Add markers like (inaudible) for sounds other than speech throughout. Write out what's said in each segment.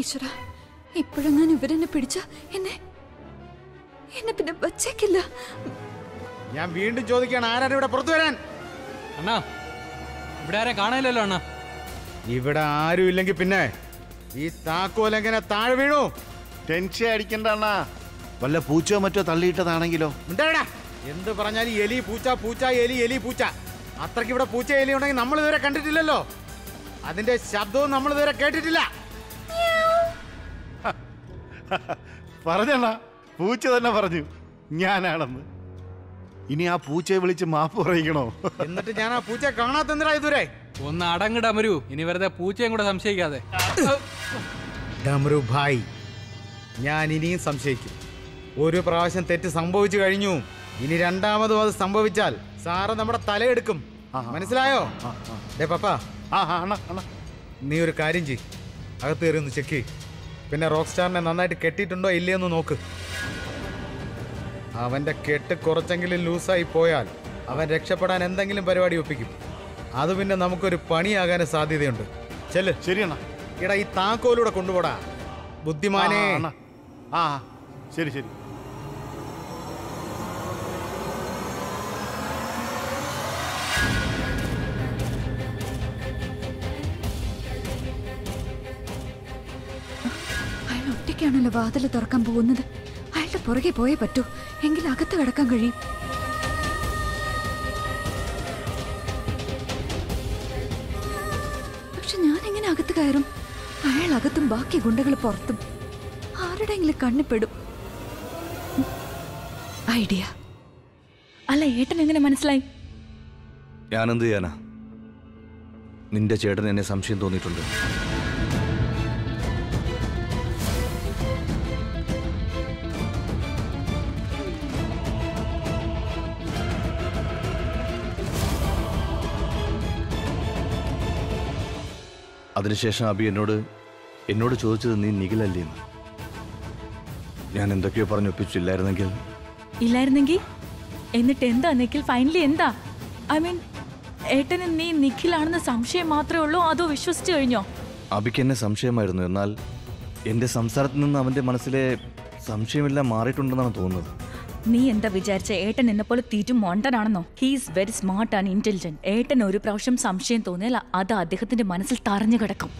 ഈശ്വര ഇപ്പോഴെങ്ങാനും ഇവരെന്നെ പിടിച്ച എന്നെ എന്നെ പിന്നെ വച്ചേക്കില്ല. ഞാൻ വീണ്ടും ചോദിക്കുകയാണ് ആരാണ് ഇവിടെ പുറത്തു വരാൻ? അണ്ണാ ഇവിടെ ആരെ കാണാനില്ലല്ലോ അണ്ണാ. ഇവിടെ ആരും ഇല്ലെങ്കിൽ പിന്നെ ഈ താക്കോൽ എങ്ങനെ താഴെ വീണു. ടെൻഷൻ അടിക്കണ്ട അണ്ണാ. വല്ല പൂച്ചയോ മറ്റോ തള്ളിയിട്ടതാണെങ്കിലോ? മിണ്ടാടാ എന്ത് പറഞ്ഞാലും എലി പൂച്ച പൂച്ച എലി എലി പൂച്ച. അത്രയ്ക്ക് ഇവിടെ പൂച്ച എലി ഉണ്ടെങ്കിൽ നമ്മൾ ഇതുവരെ കണ്ടിട്ടില്ലല്ലോ. അതിന്റെ ശബ്ദവും നമ്മൾ ഇതുവരെ കേട്ടിട്ടില്ല. (laughs) പറഞ്ഞണ്ണ. പൂച്ച തന്നെ പറഞ്ഞു. ഞാനാണെന്ന്. ഇനി ആ പൂച്ചയെ വിളിച്ച് മാപ്പ് പറയിക്കണോ? (laughs) എന്നിട്ട് ഞാൻ ആ പൂച്ചയെ കാണാത്തെന്തിനാ ഇതുവരെ? ഒന്ന് അടങ്ങ് ഡമരു. ഇനി വെറുതെ പൂച്ചയും കൂടെ സംശയിക്കാതെ. ഡമരു ഭായ് ഞാൻ ഇനിയും സംശയിക്കും. ഒരു പ്രാവശ്യം തെറ്റ് സംഭവിച്ചു കഴിഞ്ഞു. ഇനി രണ്ടാമതും അത് സംഭവിച്ചാൽ സാറ് നമ്മുടെ തലയെടുക്കും. മനസ്സിലായോ? ഡേ പപ്പ. നീ ഒരു കാര്യം ചെയ് അകത്ത് കയറി ഒന്ന് ചെക്ക് ചെയ്യ്. പിന്നെ റോക്ക് സ്റ്റാറിനെ നന്നായിട്ട് കെട്ടിയിട്ടുണ്ടോ ഇല്ലയെന്ന് നോക്ക്. അവന്റെ കെട്ട് കുറച്ചെങ്കിലും ലൂസായി പോയാൽ അവൻ രക്ഷപ്പെടാൻ എന്തെങ്കിലും പരിപാടി ഒപ്പിക്കും. അത് പിന്നെ നമുക്കൊരു പണിയാകാൻ സാധ്യതയുണ്ട്. ചെല്ല്. ശരിയണ്ണ ഇടാ ഈ താക്കോലൂടെ കൊണ്ടുപോടാ. ബുദ്ധിമാനേ. ആ, ശരി ശരി. ഒറ്റയ്ക്കാണല്ലോ വാതിൽ തുറക്കാൻ പോകുന്നത്? അയാളുടെ പുറകെ പോയേ പറ്റൂ. എങ്കിൽ അകത്ത് കിടക്കാൻ കഴിയും. പക്ഷെ ഞാൻ എങ്ങനെ അകത്ത് കയറും? അയാൾ അകത്തും ബാക്കി ഗുണ്ടകൾ പുറത്തും. ആരുടെയെങ്കിലും കണ്ണിപ്പെടും ഐഡിയ. അല്ല ഏട്ടൻ എങ്ങനെ മനസ്സിലായി? ഞാനെന്ത് ചെയ്യാനാ? നിന്റെ ചേട്ടൻ എന്നെ സംശയം തോന്നിയിട്ടുണ്ട്. അതിനുശേഷം അബി എന്നോട് എന്നോട് ചോദിച്ചത് നീ നികിലല്ലേ എന്ന്. ഞാൻ എന്തൊക്കെയോ പറഞ്ഞു ഒപ്പിച്ചില്ലായിരുന്നെങ്കിൽ. ഇല്ലായിരുന്നെങ്കിൽ? എന്നിട്ട് എന്താ നിഖിൽ? ഫൈനലി എന്താ? ഐ മീൻ ഏട്ടന് നീ നിഖിലാണെന്ന് സംശയം മാത്രമേ ഉള്ളൂ അതോ വിശ്വസിച്ചു കഴിഞ്ഞോ? അബിക്ക് എന്നെ സംശയമായിരുന്നു എന്നാൽ എന്റെ സംസാരത്തിൽ നിന്ന് അവന്റെ മനസ്സിലെ സംശയമെല്ലാം മാറിയിട്ടുണ്ടെന്നാണ് തോന്നുന്നത്. നീ എന്താ വിചാരിച്ച ഏട്ടൻ എന്നെ പോലെ തീറ്റും മോണ്ടനാണെന്നോ? He's very smart and intelligent ഏട്ടൻ ഒരു പ്രാവശ്യം സംശയം തോന്നിയാൽ അത് അദ്ദേഹത്തിന്റെ മനസ്സിൽ തറഞ്ഞു കിടക്കും.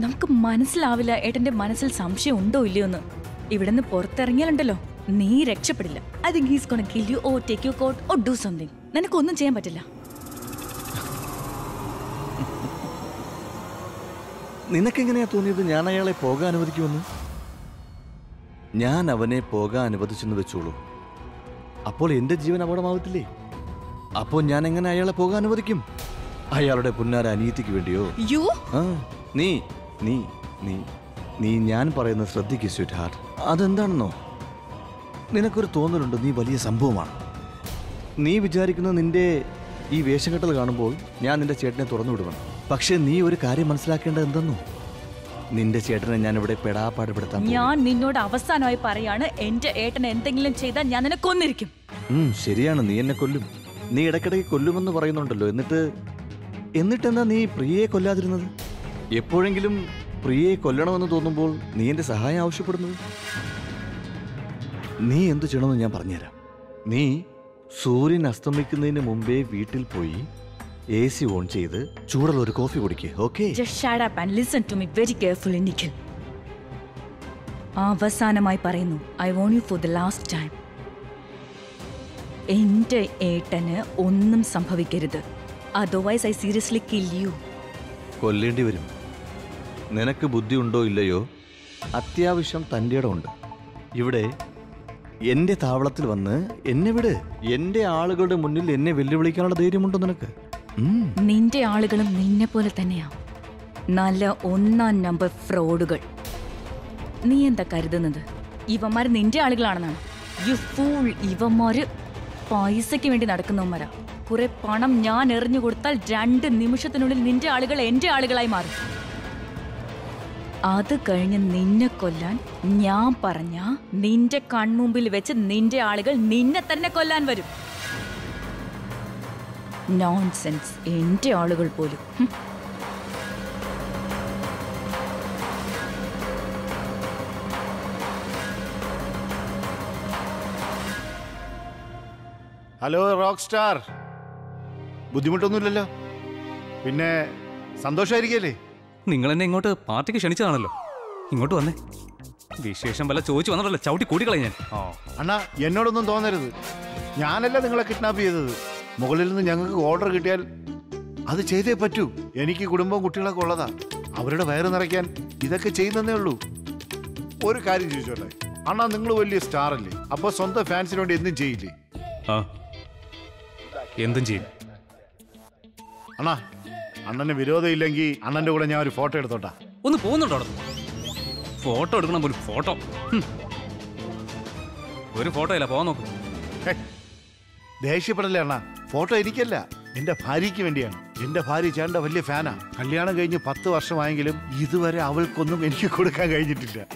നമുക്ക് മനസ്സിലാവില്ല ഏട്ടന്റെ മനസ്സിൽ സംശയം ഉണ്ടോ ഇല്ലയോ എന്ന്. ഇവിടെ നിന്ന് പുറത്തിറങ്ങിയാലുണ്ടല്ലോ. നീ രക്ഷപ്പെടില്ല. I think he's gonna kill you oh take you got oh do something നിനക്കൊന്നും ചെയ്യാൻ പറ്റില്ല. നിനക്കെങ്ങനെയാ തോന്നിയത്? ഞാൻ അയാളെ പോകാൻ അനുവദിക്കുമെന്ന്? ഞാൻ അവനെ പോകാൻ അനുവദിച്ചെന്ന് വെച്ചോളൂ. അപ്പോൾ എന്റെ ജീവൻ അപകടമാവത്തില്ലേ? അപ്പോൾ ഞാൻ എങ്ങനെ അയാളെ പോകാൻ അനുവദിക്കും? അയാളുടെ പുന്നാര അനീതിക്ക് വേണ്ടിയോ? ആ നീ നീ നീ നീ ഞാൻ പറയുന്നത് ശ്രദ്ധിക്കൂ സ്വീറ്റ് ഹാർട്ട് അതെന്താണെന്നോ? നിനക്കൊരു തോന്നലുണ്ട് നീ വലിയ സംഭവമാണ്. നീ വിചാരിക്കുന്ന നിന്റെ ഈ വേഷം കെട്ടൽ കാണുമ്പോൾ ഞാൻ നിന്റെ ചേട്ടനെ തുറന്നു വിടുമെന്ന് പക്ഷേ നീ ഒരു കാര്യം മനസ്സിലാക്കേണ്ടത് എന്തെന്നോ? നിന്റെ ചേട്ടനെ ഞാൻ ഇവിടെ പെടാപ്പാടുപെടുത്താൻ പോകുന്നു. ഞാൻ നിന്നോട് അവസാനമായി പറയാണ് എന്റെ ഏട്ടൻ എന്തെങ്കിലും ചെയ്താൽ ഞാൻ നിന്നെ കൊന്നിരിക്കും. ശരിയാണ്. നീ എന്നെ കൊല്ലും. നീ ഇടയ്ക്കിടയ്ക്ക് കൊല്ലുമെന്ന് പറയുന്നുണ്ടല്ലോ. എന്നിട്ട് എന്നിട്ടെന്താ നീ പ്രിയയെ കൊല്ലാതിരുന്നത്? എപ്പോഴെങ്കിലും പ്രിയയെ കൊല്ലണമെന്ന് തോന്നുമ്പോൾ നീ എന്റെ സഹായം ആവശ്യപ്പെടുന്നത്? നീ എന്തു ചെയ്യണമെന്ന് ഞാൻ പറഞ്ഞുതരാം. നീ സൂര്യൻ അസ്തമിക്കുന്നതിന് മുമ്പേ വീട്ടിൽ പോയി എ സി ഓൺ ചെയ്ത് ചൂടുള്ള ഒരു കോഫി കുടിക്കുക ഓക്കെ. അവസാനമായി പറയുന്നു I want you for the last time എന്റെ ഏട്ടന് ഒന്നും സംഭവിക്കരുത്. Otherwise I seriously kill you കൊല്ലേണ്ടി വരും. നിനക്ക് ബുദ്ധി ഉണ്ടോ ഇല്ലയോ? അത്യാവശ്യം തന്റെ ഉണ്ട്. ഇവിടെ എന്റെ താവളത്തിൽ വന്ന് എന്നെ വിട്. എന്റെ ആളുകളുടെ മുന്നിൽ എന്നെ വെല്ലുവിളിക്കാനുള്ള ധൈര്യമുണ്ടോ നിനക്ക്. നിന്റെ ആളുകളും നിന്നെ പോലെ തന്നെയാ. നല്ല ഒന്നാം നമ്പർ ഫ്രോഡുകൾ നീ എന്താ കരുതുന്നത്? ഇവന്മാർ നിന്റെ ആളുകളാണെന്നാണ്? യു ഫൂൾ ഇവന്മാര്. പൈസയ്ക്ക് വേണ്ടി നടക്കുന്നവന്മാരാ. കുറെ പണം ഞാൻ എറിഞ്ഞു കൊടുത്താൽ രണ്ട് നിമിഷത്തിനുള്ളിൽ നിന്റെ ആളുകൾ എന്റെ ആളുകളായി മാറും. അത് കഴിഞ്ഞ് നിന്നെ കൊല്ലാൻ ഞാൻ പറഞ്ഞ നിന്റെ കൺമുമ്പിൽ വെച്ച് നിന്റെ ആളുകൾ നിന്നെ തന്നെ കൊല്ലാൻ വരും. നോൺസെൻസ് എന്റെ ആളുകൾ പോലും. ഹലോ റോക്ക് സ്റ്റാർ ബുദ്ധിമുട്ടൊന്നുമില്ലല്ലോ. പിന്നെ സന്തോഷമായിരിക്കല്ലേ നിങ്ങൾ എന്നെ ഇങ്ങോട്ട് പാർട്ടിക്ക് ക്ഷണിച്ചതാണല്ലോ. ഇങ്ങോട്ട് വന്നേ. വിശേഷം വല്ല ചോദിച്ചു വന്നിട്ടല്ലോ? ചവിട്ടി കൂടിക്കളെ ഞാൻ. അണ്ണാ എന്നോടൊന്നും തോന്നരുത്. ഞാനല്ല നിങ്ങളെ കിഡ്നാപ്പ് ചെയ്തത്. മുകളിൽ നിന്ന് ഞങ്ങൾക്ക് ഓർഡർ കിട്ടിയാൽ അത് ചെയ്തേ പറ്റൂ. എനിക്ക് കുടുംബം കുട്ടികളൊക്കെ ഉള്ളതാ. അവരുടെ വയറ് നിറയ്ക്കാൻ ഇതൊക്കെ ചെയ്യുന്നതേ ഉള്ളൂ. ഒരു കാര്യം ചോദിച്ചോട്ടെ? അണ്ണാ നിങ്ങൾ വലിയ സ്റ്റാർ അല്ലേ? അപ്പൊ സ്വന്തം ഫാൻസിന് വേണ്ടി എന്തും ചെയ്യില്ലേ? എന്തും ചെയ്യും. അണ്ണാ അണ്ണന് വിരോധമില്ലെങ്കിൽ അണ്ണന്റെ കൂടെ ഞാൻ ഒരു ഫോട്ടോ എടുത്തോട്ടാ. ഒന്ന് പോകുന്നുണ്ടോ ഫോട്ടോ എടുക്കണം ഒരു ഫോട്ടോ ഒരു ഫോട്ടോ ഇല്ല പോകാൻ നോക്കും. ദേഷ്യപ്പെടല്ലേ അണ്ണാ? ഫോട്ടോ എനിക്കല്ല. എന്റെ ഭാര്യയ്ക്ക് വേണ്ടിയാണ്. എന്റെ ഭാര്യ ചേട്ടന്റെ വലിയ ഫാനാ. കല്യാണം കഴിഞ്ഞ് പത്ത് വർഷമായെങ്കിലും ഇതുവരെ അവൾക്കൊന്നും എനിക്ക് കൊടുക്കാൻ കഴിഞ്ഞിട്ടില്ല.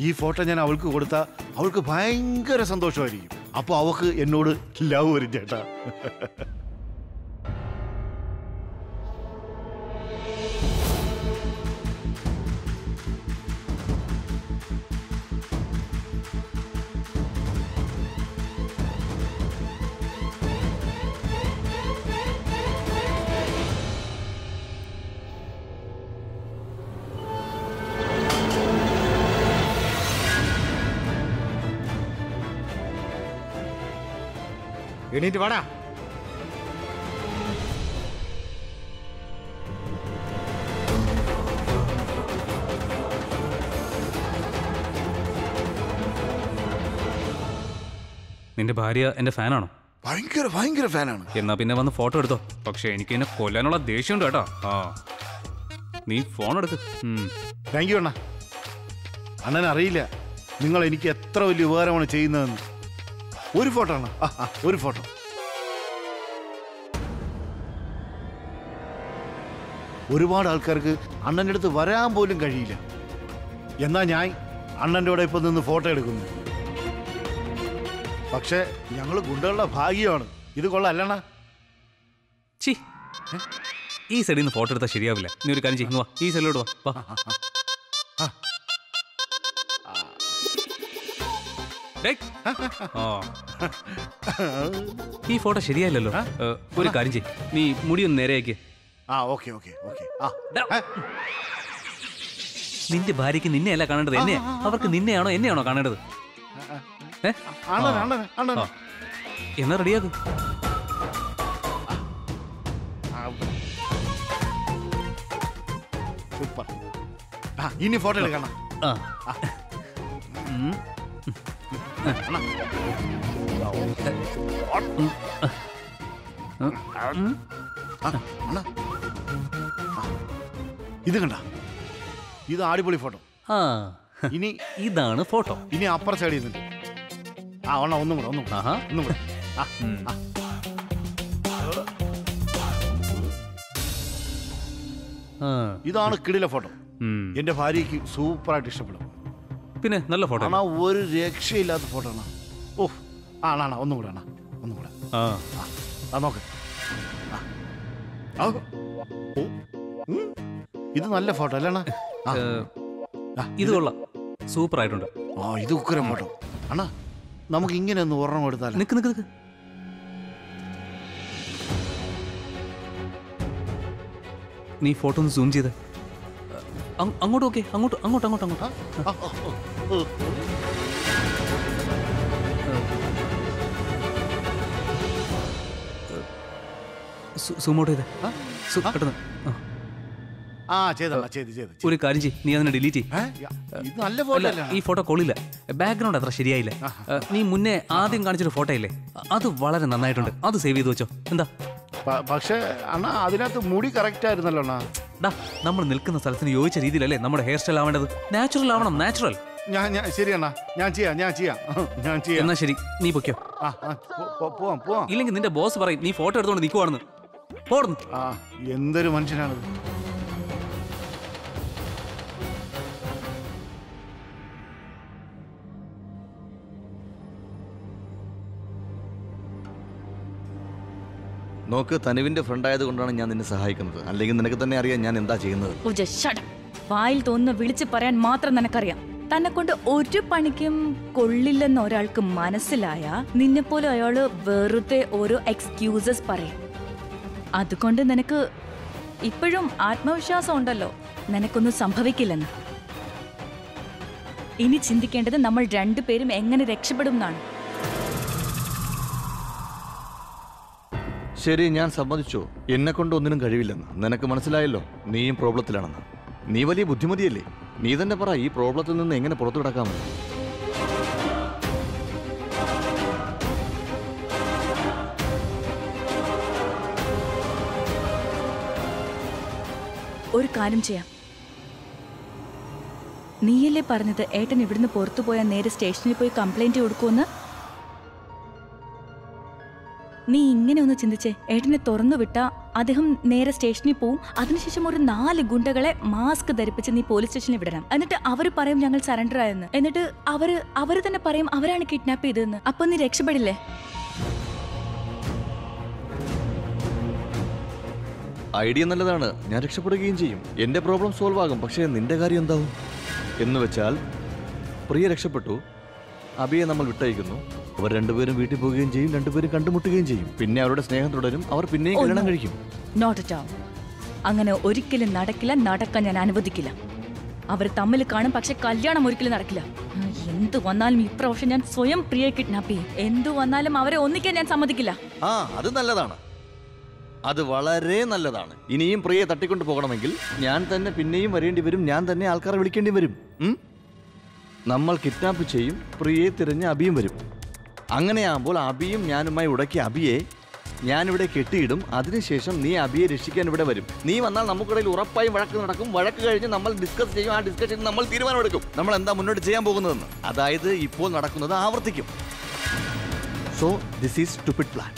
ഈ ഫോട്ടോ ഞാൻ അവൾക്ക് കൊടുത്താൽ അവൾക്ക് ഭയങ്കര സന്തോഷമായിരിക്കും. അപ്പോൾ അവൾക്ക് എന്നോട് ലവ് വരും ചേട്ടാ. (laughs) എണീറ്റ് വാടാ. നിന്റെ ഭാര്യ എന്റെ ഫാനാണോ? ഭയങ്കര ഭയങ്കര ഫാനാണ്. എന്നാ പിന്നെ വന്ന് ഫോട്ടോ എടുത്തോ. പക്ഷെ എനിക്ക് എന്നെ കൊല്ലാനുള്ള ദേഷ്യമുണ്ട് കേട്ടോ. ആ. നീ ഫോൺ എടുക്ക്. താങ്ക് യു അണ്ണ. അണ്ണൻ അറിയില്ല നിങ്ങൾ എനിക്ക് എത്ര വലിയ ഉപകാരമാണ് ചെയ്യുന്നതെന്ന്. ഒരു ഫോട്ടോ അണ്ണ ആ, ആ, ഒരു ഫോട്ടോ. ഒരുപാട് ആൾക്കാർക്ക് അണ്ണന്റെ അടുത്ത് വരാൻ പോലും കഴിയില്ല. എന്നാ ഞാൻ അണ്ണന്റെ കൂടെ ഇപ്പം നിന്ന് ഫോട്ടോ എടുക്കുന്നു. പക്ഷേ ഞങ്ങൾ ഗുണ്ടകളുടെ ഭാഗ്യമാണ്. ഇത് കൊള്ളാല്ലണ്ണ ഛീ. ഏ? ഈ സൈഡിൽ നിന്ന് ഫോട്ടോ എടുത്താൽ ശരിയാവില്ല. നീ ഒരു കാര്യം ചെയ്യുന്നു വാ. ഈ സൈഡിലോട്ട് വാ. (laughs) ഈ ഫോട്ടോ ശരിയായില്ലല്ലോ. ഒരു കാര്യം ചെയ് നീ മുടി ഒന്ന് നേരെയാക്കി. ആ ഓക്കെ ഓക്കെ ഓക്കെ. നിന്റെ ഭാര്യയ്ക്ക് നിന്നെയല്ല കാണേണ്ടത് എന്നെ? അവർക്ക് നിന്നെയാണോ എന്നെയാണോ കാണേണ്ടത്. എന്നാ റെഡിയാക്കും. സൂപ്പർ. ഇനി ഫോട്ടോ എടുക്കണം. ആ, ഇത് കണ്ട. ഇത് അടിപൊളി ഫോട്ടോ. ആ. ഇനി ഇതാണ് ഫോട്ടോ. ഇനി അപ്പുറ സൈഡിൽ നിന്നുണ്ട് ആ ഒണ്ണ ഒന്നും കൂടെ ഒന്നും കൂടെ ഒന്നും കൂടെ. ആ. ഇതാണ് കിടിലെ ഫോട്ടോ. എന്റെ ഭാര്യയ്ക്ക് സൂപ്പറായിട്ട് ഇഷ്ടപ്പെടും. പിന്നെ നല്ല ഫോട്ടോ ആണ് ഒരു രക്ഷയില്ലാത്ത ഫോട്ടോ ആണ്. ഓ ആ ആണാ ആണാ, ഒന്നും കൂടെ ആണാ ഒന്നും കൂടെ ആ നോക്ക്. ഇത് നല്ല ഫോട്ടോ അല്ലേ ഇത് കൊള്ളാം. സൂപ്പർ ആയിട്ടുണ്ട്. ആ ഇത് ഉക്കരം ഫോട്ടോ അണ്ണാ നമുക്ക് ഇങ്ങനെ ഒന്ന് ഒരെണ്ണം കൊടുത്താൽ നിക്ക് നിക്ക് നിക്ക്. നീ ഫോട്ടോ ഒന്ന് സൂം ചെയ്ത്. അങ്ങോട്ട് ഓക്കെ അങ്ങോട്ട് അങ്ങോട്ട് അങ്ങോട്ട് അങ്ങോട്ട്. ആ, ആ, ആ, ആ. സൂം ചെയ്ത്? പെട്ടെന്ന്. ഒരു കാര്യം ചെയ് നീ അതിനെ ഡിലീറ്റ് ചെയ്യും. ഈ ഫോട്ടോ കൊള്ളില്ല. ബാക്ക്ഗ്രൗണ്ട് അത്ര ശരിയായില്ല. നീ മുന്നേ ആദ്യം കാണിച്ചൊരു ഫോട്ടോ ഇല്ലേ? അത് വളരെ നന്നായിട്ടുണ്ട്. അത് സേവ് ചെയ്ത് വെച്ചോ. എന്താ? പക്ഷേ അണ്ണാ അതിനകത്ത് മുടി കറക്റ്റ് ആയിരുന്നല്ലോ അണ്ണാ. ഡാ നമ്മൾ നിൽക്കുന്ന സ്ഥലത്തിന് യോജിച്ച രീതിയിലല്ലേ നമ്മുടെ ഹെയർ സ്റ്റൈൽ ആവേണ്ടത്? നാച്ചുറൽ ആവണം നാച്ചുറൽ ഞാൻ ഞാൻ ശരി അണ്ണാ ഞാൻ ചെയ്യാം ഞാൻ ചെയ്യാം ഞാൻ ചെയ്യാം. എന്നാ ശരി നീ പൊയ്ക്കോ. ആ ആ, പോ- പോ- പോവാം പോവാം. ഇല്ലെങ്കിൽ നിന്റെ ബോസ് പറയും നീ ഫോട്ടോ എടുത്തോണ്ട് നിൽക്കുവാണെന്ന് പോടുന്നു. ആ എന്തൊരു മനുഷ്യനാണത്. നോക്ക് തനുവിന്റെ ഫ്രണ്ട് ആയതുകൊണ്ടാണ് ഞാൻ നിന്നെ സഹായിക്കുന്നത്. അല്ലെങ്കിൽ നിനക്ക് തന്നെ അറിയാം ഞാൻ എന്താ ചെയ്യുന്നത്. വായിൽ തോന്നുന്ന വിളിച്ച് പറയാൻ മാത്രം നിനക്കറിയാം. തന്നെ കൊണ്ട് ഒരു പണിക്കും കൊള്ളില്ലെന്ന് ഒരാൾക്ക് മനസ്സിലായ നിന്നെ പോലെ അയാൾ വെറുതെ ഓരോ എക്സ്ക്യൂസസ് പറയും. അതുകൊണ്ട് നിനക്ക് ഇപ്പോഴും ആത്മവിശ്വാസം ഉണ്ടല്ലോ. നിനക്കൊന്നും സംഭവിക്കില്ലെന്ന്. ഇനി ചിന്തിക്കേണ്ടത് നമ്മൾ രണ്ടുപേരും എങ്ങനെ രക്ഷപ്പെടും എന്നാണ്. ശരി ഞാൻ സമ്മതിച്ചു. എന്നെ കൊണ്ട് ഒന്നിനും കഴിവില്ലെന്ന്. നിനക്ക് മനസ്സിലായല്ലോ നീയും പ്രോബ്ലത്തിലാണെന്ന്. നീ വലിയ ബുദ്ധിമതിയല്ലേ? നീ തന്നെ പറ ഈ പ്രോബ്ലത്തിൽ നിന്ന് എങ്ങനെ പുറത്തു കിടക്കാമെന്ന് ഒരു കാര്യം ചെയ്യാം. നീയല്ലേ പറഞ്ഞത് ഏട്ടൻ ഇവിടുന്ന് പുറത്തു പോയാൽ നേരെ സ്റ്റേഷനിൽ പോയി കംപ്ലൈന്റ് കൊടുക്കുമെന്ന്? നീ ഇങ്ങനെ ഒന്ന് ചിന്തിച്ചേ. ഏട്ടനെ തുറന്നു വിട്ടാ അദ്ദേഹം നേരെ സ്റ്റേഷനിൽ പോവും. അതിനുശേഷം ഒരു നാല് ഗുണ്ടകളെ മാസ്ക് ധരിപ്പിച്ച് നീ പോലീസ് സ്റ്റേഷനിൽ വിടണം. എന്നിട്ട് അവർ പറയും ഞങ്ങൾ സറണ്ടർ ആയെന്ന്. എന്നിട്ട് അവർ അവർ തന്നെ പറയും അവരാണ് കിഡ്നാപ്പ് ചെയ്തതെന്ന്. അപ്പൊ നീ രക്ഷപ്പെടില്ലേ? ഐഡിയ നല്ലതാണ്. ഞാൻ രക്ഷപ്പെടുകയും ചെയ്യും. എന്റെ പ്രോബ്ലം സോൾവ് ആകും. പക്ഷേ നിന്റെ കാര്യം എന്താവും? എന്ന് വെച്ചാൽ പ്രിയ രക്ഷപ്പെട്ടു. അബിയെ നമ്മൾ വിട്ടയക്കുന്നു. അവർ രണ്ടുപേരും വീട്ടിൽ പോവുകയും ചെയ്യും രണ്ടുപേരും കണ്ടുമുട്ടുകയും ചെയ്യും. പിന്നെ അവരുടെ സ്നേഹം തുടരും അവർ പിന്നെയും കല്യാണം കഴിക്കും. നോട്ട് അറ്റ് ഓൾ അങ്ങനെ ഒരിക്കലും നടക്കില്ല നടക്കാൻ ഞാൻ അനുവദിക്കില്ല. അവർ തമ്മിൽ കാണും പക്ഷെ കല്യാണം ഒരിക്കലും നടക്കില്ല. എന്ത് വന്നാലും ഇപ്രാവശ്യം ഞാൻ സ്വയം പ്രിയെ കിഡ്നാപ്പ് ചെയ്യും. എന്തു വന്നാലും അവരെ ഒന്നിക്കാൻ ഞാൻ സമ്മതിക്കില്ല. ആ അത് നല്ലതാണ്. അത് വളരെ നല്ലതാണ്. ഇനിയും പ്രിയെ തട്ടിക്കൊണ്ട് പോകണമെങ്കിൽ ഞാൻ തന്നെ പിന്നെയും വരേണ്ടി വരും ഞാൻ തന്നെ ആൾക്കാരെ വിളിക്കേണ്ടി വരും? നമ്മൾ കിഡ്നാപ്പ് ചെയ്യും പ്രിയെ തിരഞ്ഞ് അബിയും വരും. അങ്ങനെയാകുമ്പോൾ അബിയും ഞാനുമായി ഉടക്കിയ അബിയെ ഞാനിവിടെ കെട്ടിയിടും അതിനുശേഷം നീ അബിയെ രക്ഷിക്കാൻ ഇവിടെ വരും. നീ വന്നാൽ നമുക്കിടയിൽ ഉറപ്പായും വഴക്ക് നടക്കും വഴക്ക് കഴിഞ്ഞ് നമ്മൾ ഡിസ്കസ് ചെയ്യും ആ ഡിസ്കഷൻ നമ്മൾ തീരുമാനമെടുക്കും. നമ്മൾ എന്താ മുന്നോട്ട് ചെയ്യാൻ പോകുന്നതെന്ന്. അതായത് ഇപ്പോൾ നടക്കുന്നത് ആവർത്തിക്കും. So this is stupid plan.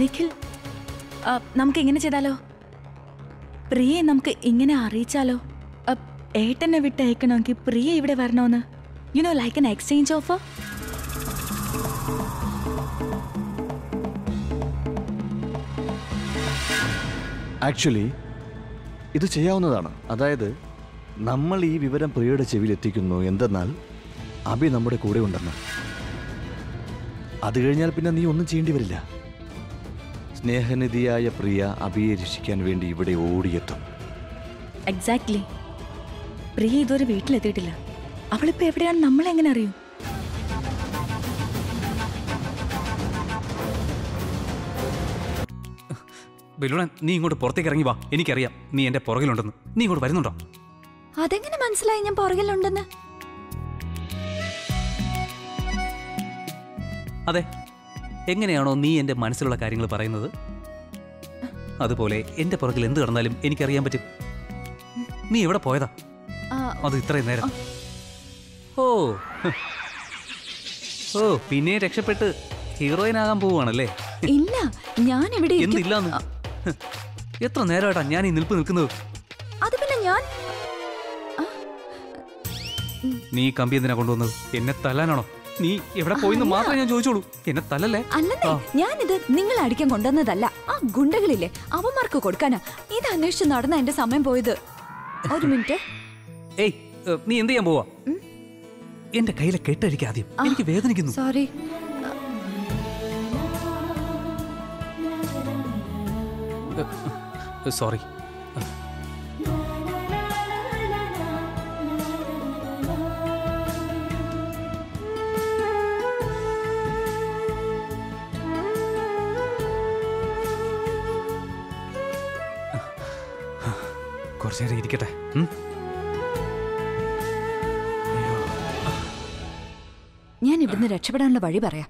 Nikhil നമുക്ക് എങ്ങനെ ചെയ്താലോ? പ്രിയെ നമുക്ക് ഇങ്ങനെ അറിയിച്ചാലോ? ഏട്ടനെ വിട്ടയക്കണമെങ്കിൽ പ്രിയ ഇവിടെ വരണമെന്ന്. You know like an exchange offer actually ഇത് ചെയ്യാവുന്നതാണ്. അതായത് നമ്മൾ ഈ വിവരം പ്രിയയുടെ ചെവിയിൽ എത്തിക്കുന്നു എന്തെന്നാൽ അബി നമ്മുടെ കൂടെ ഉണ്ടെന്ന്. അത് കഴിഞ്ഞാൽ പിന്നെ നീ ഒന്നും ചെയ്യേണ്ടി വരില്ല. സ്നേഹനിധിയായ പ്രിയ അബിയെ രക്ഷിക്കാൻ വേണ്ടി ഇവിടെ ഓടിയെത്തും. എക്സാക്ട്ലി പ്രിയ ഇതുവരെ വീട്ടിലെത്തിയിട്ടില്ല. അവളിപ്പോ എവിടെയാണ്? നമ്മളെങ്ങനെ അറിയും? ബലൂണ നീ ഇങ്ങോട്ട് പുറത്തേക്ക് ഇറങ്ങി വാ. എനിക്കറിയാം നീ എന്റെ പുറകിലുണ്ടെന്ന്. നീ ഇങ്ങോട്ട് വരുന്നുണ്ടോ? അതെങ്ങനെ മനസ്സിലായി ഞാൻ പുറകിലുണ്ടെന്ന്? അതെ എങ്ങനെയാണോ നീ എന്റെ മനസ്സിലുള്ള കാര്യങ്ങൾ പറയുന്നത്? അതുപോലെ എന്റെ പുറകിൽ എന്ത് കടന്നാലും എനിക്കറിയാൻ പറ്റും. നീ എവിടെ പോയതാ? അത് ഇത്രയും നേരം. ഓ. ഓ പിന്നെ രക്ഷപ്പെട്ട് ഹീറോയിനാകാൻ പോവുകയാണല്ലേ? ഇല്ല ഞാൻ ഇവിടെ എന്തില്ല എന്തില്ലാന്ന് എത്ര നേരമായിട്ടാ ഞാൻ ഈ നിൽപ്പ് നിൽക്കുന്നത്? അത് പിന്നെ ഞാൻ നീ കമ്പി എന്തിനാ കൊണ്ടുവന്നത്? എന്നെ തല്ലാനാണോ? നീ എവിടെ പോയിന്ന് മാത്രമേ ഞാൻ ചോദിച്ചോളൂ. എന്നെ തല്ലല്ലേ? അല്ലെന്നേ ആ. ഞാനിത് നിങ്ങളെ അടിക്കാൻ കൊണ്ടുവന്നതല്ല. ആ ഗുണ്ടകളില്ലേ അവന്മാർക്ക് കൊടുക്കാനാ. ഇത് അന്വേഷിച്ച് നടന്ന എന്റെ സമയം പോയത്. ഒരു മിനിറ്റ്. ഏയ് നീ എന്ത് ചെയ്യാൻ പോവാ? എന്റെ കയ്യിലെ കെട്ടഴിക്ക ആദ്യം. എനിക്ക് വേദനിക്കുന്നു. സോറി സോറി കുറച്ചു നേരം ഇരിക്കട്ടെ ഞാൻ ഇവിടുന്ന് രക്ഷപ്പെടാനുള്ള വഴി പറയാം.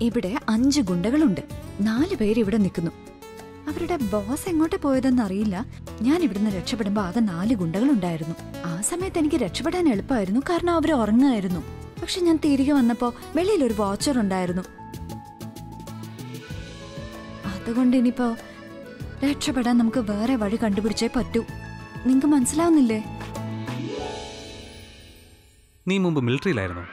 ഇവിടെ അഞ്ച് ഗുണ്ടകളുണ്ട്. നാല് പേര് ഇവിടെ നിൽക്കുന്നു. അവരുടെ ബോസ് എങ്ങോട്ട് പോയതെന്ന് അറിയില്ല. ഞാൻ ഇവിടുന്ന് രക്ഷപ്പെടുമ്പോൾ ആകെ നാല് ഗുണ്ടകളുണ്ടായിരുന്നു. ആ സമയത്ത് എനിക്ക് രക്ഷപ്പെടാൻ എളുപ്പമായിരുന്നു. കാരണം അവർ ഉറങ്ങായിരുന്നു പക്ഷെ ഞാൻ തിരികെ വന്നപ്പോൾ വെളിയിൽ ഒരു വാച്ചർ ഉണ്ടായിരുന്നു. അതുകൊണ്ട് ഇനിയിപ്പോ രക്ഷപ്പെടാൻ നമുക്ക് വേറെ വഴി കണ്ടുപിടിച്ചേ പറ്റൂ. നിങ്ങക്ക് മനസ്സിലാവുന്നില്ലേ? നീ മുമ്പ് മിലിറ്ററിയിലായിരുന്നു?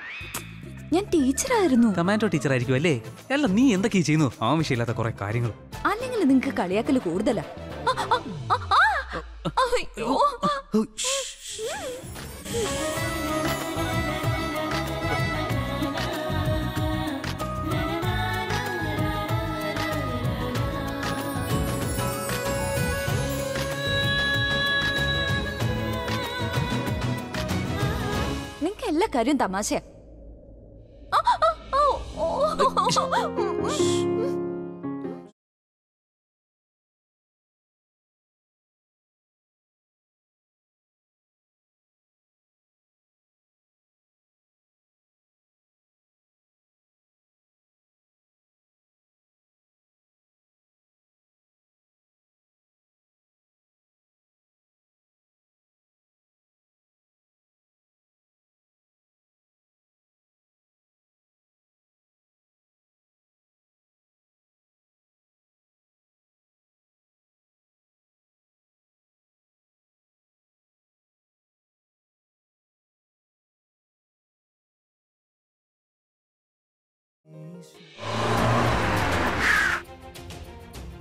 ഞാൻ ടീച്ചറായിരുന്നു. കമാൻഡോ ടീച്ചർ ആയിരിക്കും അല്ലേ? അല്ല നീ എന്തൊക്കെ ചെയ്യുന്നു? ആവശ്യമില്ലാത്ത കുറെ കാര്യങ്ങൾ. അല്ലെങ്കിൽ നിങ്ങക്ക് കളിയാക്കൽ കൂടുതലാ. ആ, ആ,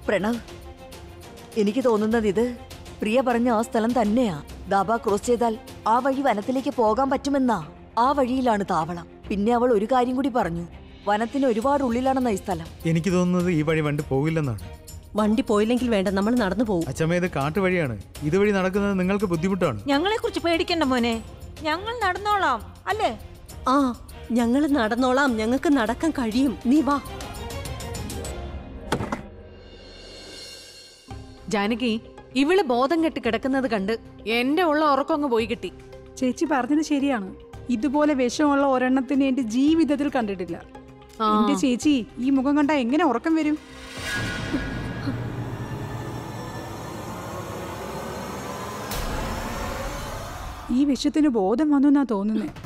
പ്രണവ് എനിക്ക് തോന്നുന്നത് ഇത് പ്രിയ പറഞ്ഞ ആ സ്ഥലം തന്നെയാ. ദാബ ക്രോസ് ചെയ്താൽ ആ വഴി വനത്തിലേക്ക് പോകാൻ പറ്റുമെന്നാ. ആ വഴിയിലാണ് താവളം. പിന്നെ അവൾ ഒരു കാര്യം കൂടി പറഞ്ഞു. വനത്തിന് ഒരുപാട് ഉള്ളിലാണെന്ന ഈ സ്ഥലം. എനിക്ക് തോന്നുന്നത് ഈ വഴി വണ്ടി പോകില്ലെന്നാണ്. വണ്ടി പോയില്ലെങ്കിൽ വേണ്ട നമ്മൾ നടന്നു പോകും. അച്ഛമ്മ ഇത് കാട്ടുവഴിയാണ് ഇതുവഴി നടക്കുന്നത് നിങ്ങൾക്ക് ബുദ്ധിമുട്ടാണ്. ഞങ്ങളെ കുറിച്ച് പേടിക്കണ്ട മോനെ. ഞങ്ങൾ നടന്നോളാം അല്ലേ? ആ ഞങ്ങൾ നടന്നോളാം. ഞങ്ങൾക്ക് നടക്കാൻ കഴിയും. നീ വാ. ജാനകി ഇവൾ ബോധം കെട്ട് കിടക്കുന്നത് കണ്ട് എന്റെ ഉള്ള ഉറക്കം അങ്ങ് പോയി കിട്ടി. ചേച്ചി പറഞ്ഞത് ശരിയാണ്. ഇതുപോലെ വിഷമുള്ള ഒരെണ്ണത്തിന് എന്റെ ജീവിതത്തിൽ കണ്ടിട്ടില്ല. എന്റെ ചേച്ചി ഈ മുഖം കണ്ടാ എങ്ങനെ ഉറക്കം വരും? ഈ വിഷത്തിന് ബോധം വന്നു എന്നാ തോന്നുന്നേ.